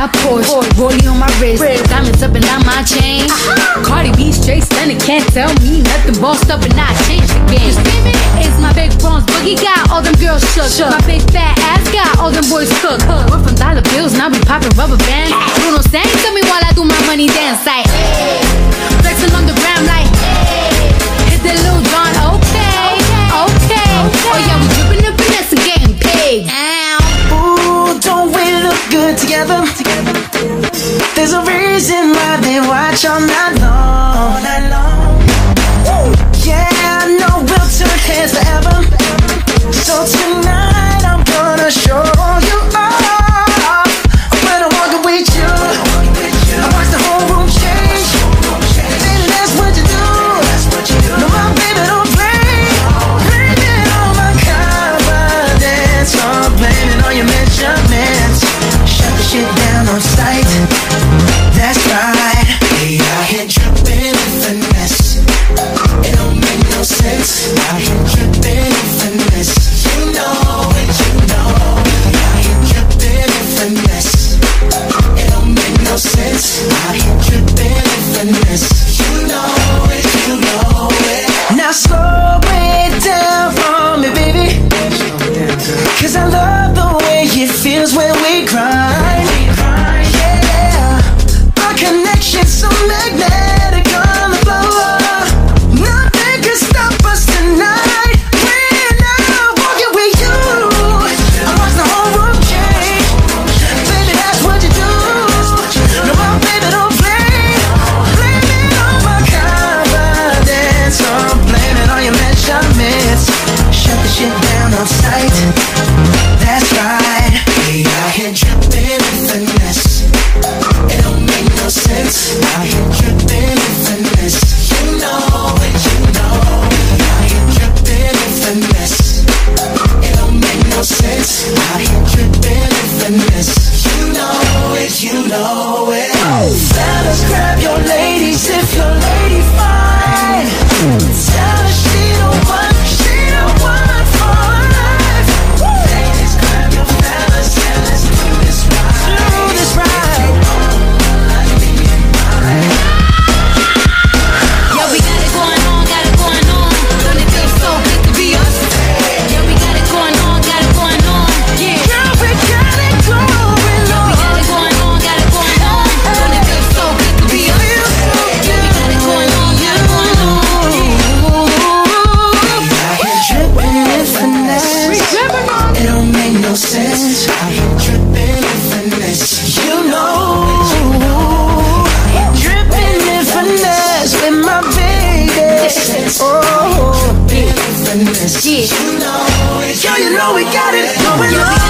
I Porsche, rollie on my wrist, diamonds up and down my chain. Uh-huh. Cardi B straight stunning, can't tell me nothing. Bossed up and I changed the game. It's my big bronze boogie got all them girls shook. My big fat ass got all them boys cooked. We're from dollar bills, now we popping rubber bands. Bruno Sang, tell me while I do my money dance like. together, together. There's a reason why they watch all night long. been infinite. You know. Love. Girl, you know we got it going on.